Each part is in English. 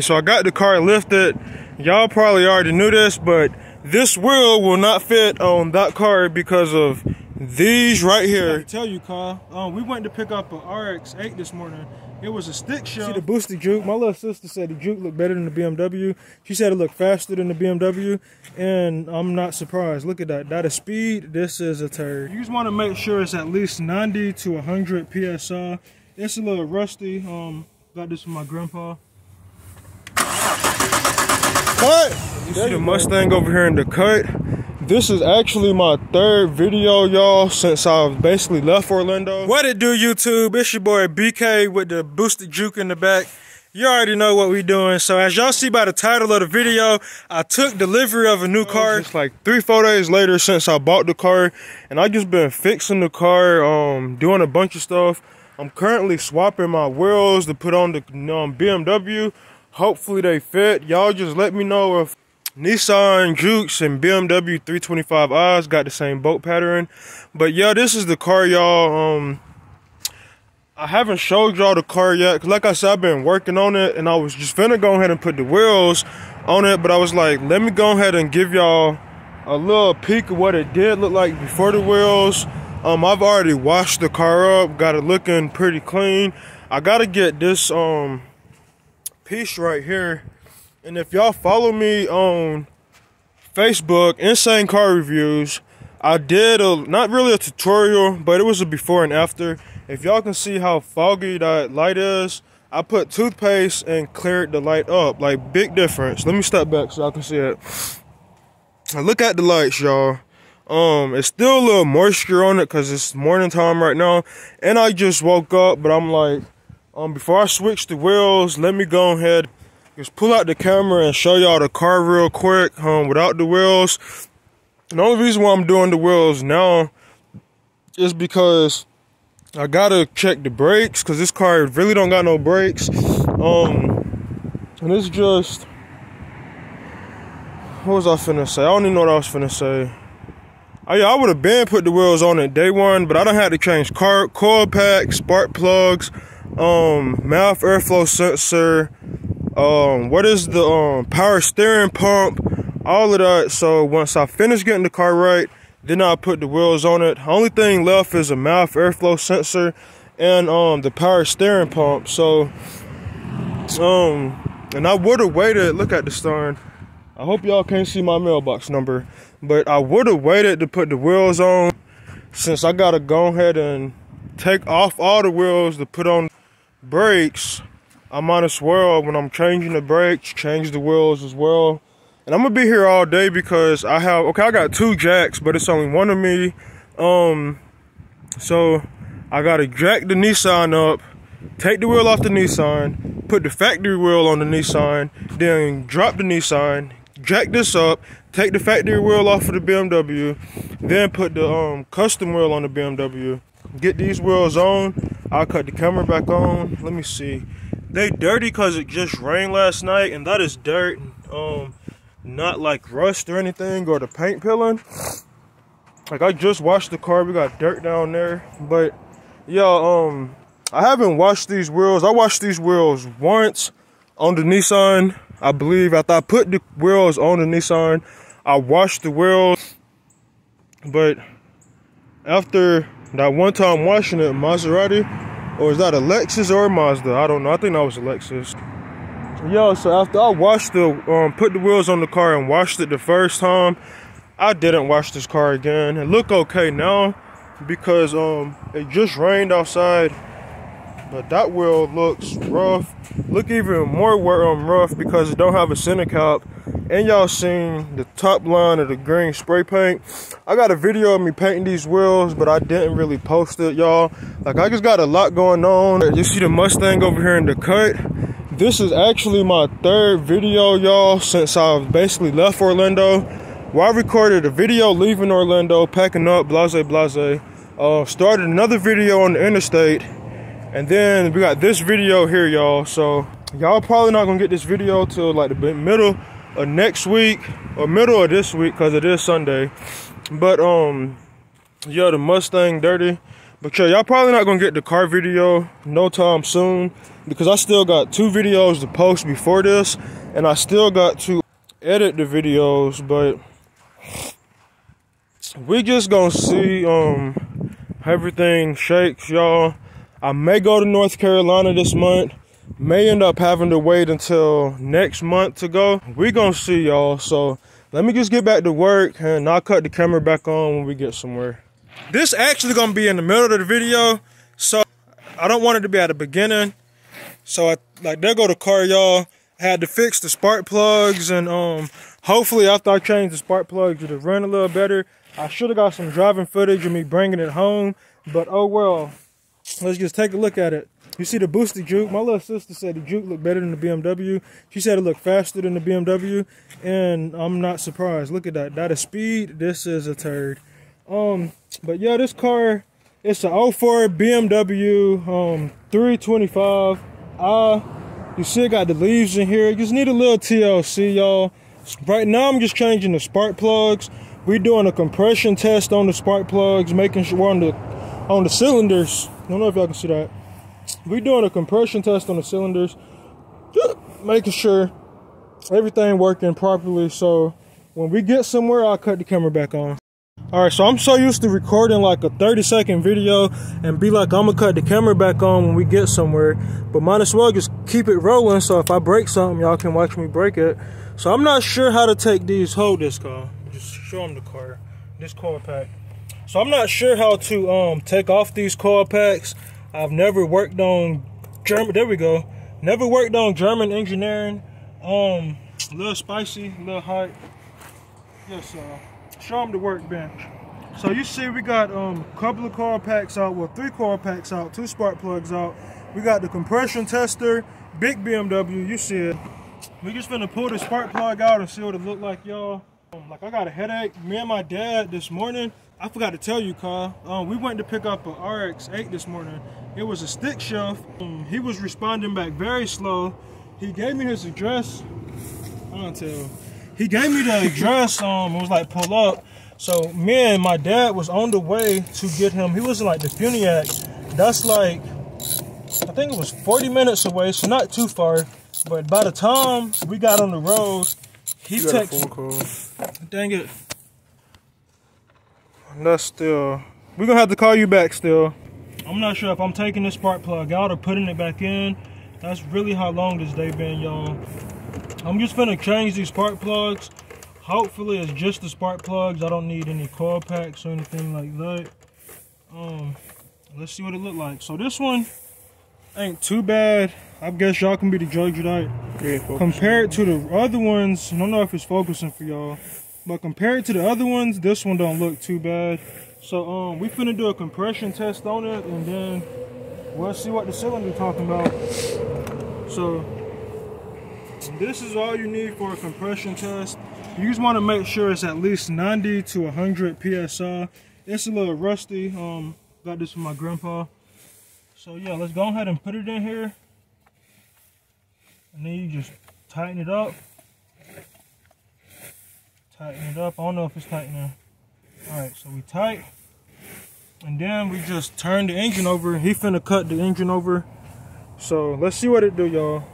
So I got the car lifted. Y'all probably already knew this, but this wheel will not fit on that car because of these right here. I tell you, Carl, um, we went to pick up an RX-8 this morning. It was a stick shift. See the boosted juke? My little sister said the juke looked better than the BMW. She said it looked faster than the BMW, and I'm not surprised. Look at that. That is speed. This is a turd. You just want to make sure it's at least 90 to 100 PSI. It's a little rusty. Um, got this from my grandpa. What? You see the Mustang over here in the cut. This is actually my third video, y'all, since I've basically left Orlando. What it do, YouTube? It's your boy BK with the boosted juke in the back. You already know what we doing. So as y'all see by the title of the video, I took delivery of a new car. It's like three, four days later since I bought the car. And I just been fixing the car, um, doing a bunch of stuff. I'm currently swapping my wheels to put on the um, BMW. Hopefully they fit. Y'all just let me know if Nissan Jukes and BMW 325i's got the same bolt pattern. But yeah, this is the car, y'all. Um, I haven't showed y'all the car yet. Like I said, I've been working on it and I was just finna go ahead and put the wheels on it. But I was like, let me go ahead and give y'all a little peek of what it did look like before the wheels. Um, I've already washed the car up, got it looking pretty clean. I gotta get this um piece right here and if y'all follow me on Facebook, Insane Car Reviews, I did a not really a tutorial, but it was a before and after. If y'all can see how foggy that light is, I put toothpaste and cleared the light up. Like big difference. Let me step back so I can see it. I look at the lights, y'all. Um, it's still a little moisture on it because it's morning time right now. And I just woke up, but I'm like, um, before I switch the wheels, let me go ahead just pull out the camera and show y'all the car real quick um, without the wheels. The only reason why I'm doing the wheels now is because I gotta check the brakes because this car really don't got no brakes. Um, and it's just, what was I finna say? I don't even know what I was finna say. Oh yeah, I would have been put the wheels on it day one, but I don't have to change car coil packs, spark plugs, um, mass airflow sensor, um, what is the um, power steering pump, all of that. So once I finish getting the car right, then I put the wheels on it. Only thing left is a mass airflow sensor and um, the power steering pump. So, um, and I would have waited. Look at the stern. I hope y'all can't see my mailbox number, but I would have waited to put the wheels on since I gotta go ahead and take off all the wheels to put on brakes I'm might as well, when I'm changing the brakes, change the wheels as well. And I'm gonna be here all day because I have, okay, I got two jacks, but it's only one of me. Um, so I gotta jack the Nissan up, take the wheel off the Nissan, put the factory wheel on the Nissan, then drop the Nissan, jack this up, take the factory wheel off of the BMW, then put the um, custom wheel on the BMW. Get these wheels on. I'll cut the camera back on. Let me see. They dirty because it just rained last night and that is dirt um not like rust or anything or the paint peeling. Like i just washed the car. We got dirt down there. But yeah um i haven't washed these wheels. I washed these wheels once on the nissan i believe. After i put the wheels on the nissan i washed the wheels. But after that one time washing it maserati or is that a Lexus or a Mazda? I don't know. I think that was a Lexus. Yo, so after I washed the, um, put the wheels on the car and washed it the first time, I didn't wash this car again. It look okay now because um, it just rained outside. But that wheel looks rough. Look even more um, rough because it don't have a center cap and y'all seen the top line of the green spray paint. I got a video of me painting these wheels but i didn't really post it y'all. Like i just got a lot going on. You see the mustang over here in the cut? This is actually my third video y'all since i've basically left orlando. Well i recorded a video leaving orlando packing up blase blase. Uh started another video on the interstate. And then we got this video here y'all. So y'all probably not gonna get this video till like the middle uh, next week or middle of this week because it is Sunday. But um, yeah, the Mustang dirty. But yeah, y'all probably not gonna get the car video no time soon because I still got two videos to post before this, and I still got to edit the videos. But we just gonna see um everything shakes, y'all. I may go to North Carolina this month. May end up having to wait until next month to go. We gonna see, y'all. So let me just get back to work, and I'll cut the camera back on when we get somewhere. This actually gonna be in the middle of the video, so I don't want it to be at the beginning. So I, like there go the car, y'all. I had to fix the spark plugs and um hopefully after I change the spark plugs it'll run a little better. I should have got some driving footage of me bringing it home, but oh well. Let's just take a look at it. You see the boosted juke? My little sister said the juke looked better than the BMW. She said it looked faster than the BMW, and I'm not surprised. Look at that. That is speed. This is a turd. Um, but yeah, this car, it's an 04 BMW um 325. Uh, you see it got the leaves in here. You just need a little TLC, y'all. Right now, I'm just changing the spark plugs. We're doing a compression test on the spark plugs, making sure we're on the on the cylinders. I don't know if y'all can see that. We're doing a compression test on the cylinders, making sure everything working properly. So when we get somewhere, I'll cut the camera back on. All right, so I'm so used to recording like a 30 second video and be like, I'm gonna cut the camera back on when we get somewhere, but might as well just keep it rolling. So if I break something, y'all can watch me break it. So I'm not sure how to take these, hold this car, just show them the car, this car pack. So I'm not sure how to um, take off these car packs. I've never worked on German, there we go. Never worked on German engineering. Um, a little spicy, a little hot. Yes, uh, show them the workbench. So you see we got um, a couple of coil packs out, well three coil packs out, two spark plugs out. We got the compression tester, big BMW, you see it. We just gonna pull the spark plug out and see what it look like, y'all. Um, like I got a headache. Me and my dad this morning, I forgot to tell you, Carl. Um, we went to pick up an RX-8 this morning. It was a stick shift. Um, he was responding back very slow. He gave me his address. I don't tell. He gave me the address. Um, it was like pull up. So me and my dad was on the way to get him. He was in like the Funiac. That's like, I think it was 40 minutes away, so not too far. But by the time we got on the road, he texted. Dang it. That's still. We're gonna have to call you back still. I'm not sure if I'm taking this spark plug out or putting it back in. That's really how long this day been, y'all. I'm just gonna change these spark plugs. Hopefully it's just the spark plugs. I don't need any coil packs or anything like that. Um, let's see what it look like. So this one ain't too bad. I guess y'all can be the judge of that. Yeah, compared to the other ones, I don't know if it's focusing for y'all, but compared to the other ones, this one don't look too bad. So um, we finna do a compression test on it, and then we'll see what the cylinder talking about. So this is all you need for a compression test. You just want to make sure it's at least 90 to 100 psi. It's a little rusty. Um, got this from my grandpa. So yeah, let's go ahead and put it in here. And then you just tighten it up. Tighten it up. I don't know if it's tightening. Alright, so we tight. And then we just turn the engine over. He finna cut the engine over. So let's see what it do, y'all.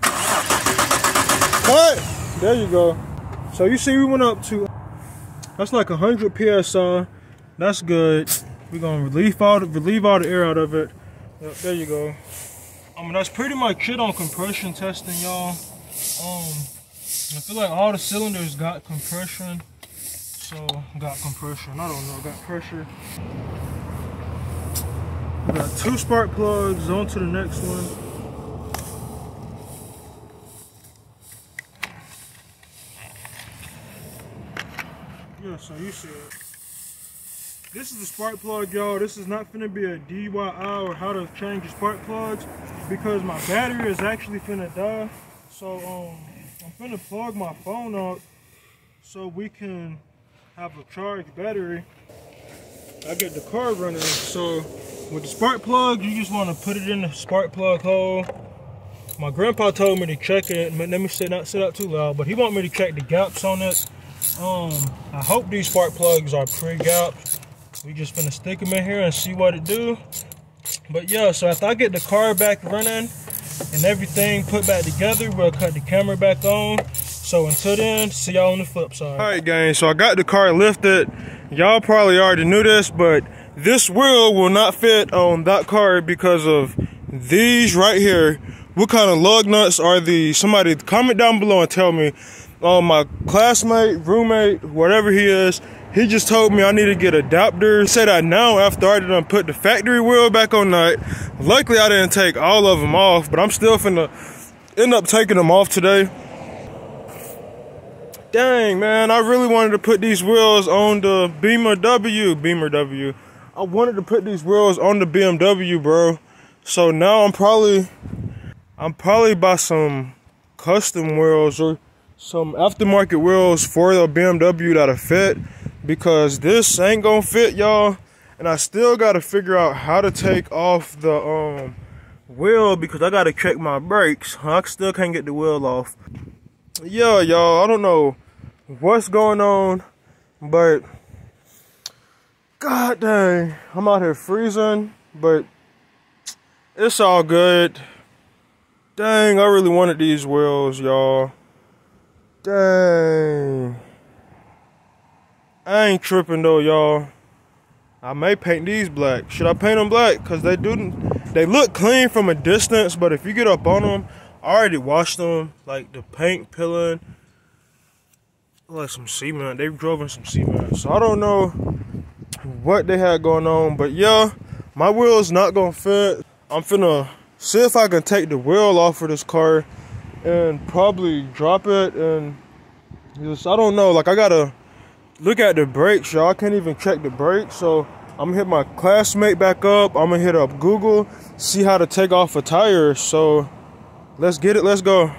Cut! There you go. So you see we went up to, that's like 100 PSI. That's good. We're gonna relieve all the, relieve all the air out of it. Yep, there you go. That's pretty much it on compression testing, y'all. Um, I feel like all the cylinders got compression. So, got compression. I don't know, got pressure. We got two spark plugs, on to the next one. Yeah, so you see it. This is the spark plug, y'all. This is not finna be a DIY or how to change the spark plugs because my battery is actually finna die. So um, I'm finna plug my phone up so we can have a charged battery. I get the car running. So with the spark plug, you just wanna put it in the spark plug hole. My grandpa told me to check it. Let me say not sit out too loud, but he want me to check the gaps on it Um, I hope these spark plugs are pre-gapped. We just gonna stick them in here and see what it do. But yeah, so after I get the car back running and everything put back together, we'll cut the camera back on. So until then, see y'all on the flip side. All right, gang, so I got the car lifted. Y'all probably already knew this, but this wheel will not fit on that car because of these right here. What kind of lug nuts are these? Somebody comment down below and tell me. Um, my classmate, roommate, whatever he is, he just told me I need to get adapters. Said I now after I done put the factory wheel back on night. Luckily I didn't take all of them off, but I'm still finna end up taking them off today. Dang, man, I really wanted to put these wheels on the Beamer W. Beamer W. I wanted to put these wheels on the BMW, bro. So now I'm probably, I'm probably buy some custom wheels or some aftermarket wheels for the BMW that'll fit because this ain't gonna fit, y'all. And I still gotta figure out how to take off the um wheel because I gotta check my brakes. I still can't get the wheel off. Yeah, y'all, I don't know what's going on, but god dang, I'm out here freezing, but it's all good. Dang, I really wanted these wheels, y'all. Dang. I ain't tripping though, y'all. I may paint these black. Should I paint them black? Cause they do, they look clean from a distance, but if you get up on them, I already washed them, like the paint peeling like some cement. They drove in some cement. So I don't know what they had going on. But yeah, my wheel's not gonna fit. I'm finna see if I can take the wheel off of this car and probably drop it and just I don't know. Like I gotta look at the brakes, y'all. I can't even check the brakes. So I'm gonna hit my classmate back up. I'm gonna hit up Google, see how to take off a tire. So let's get it, let's go.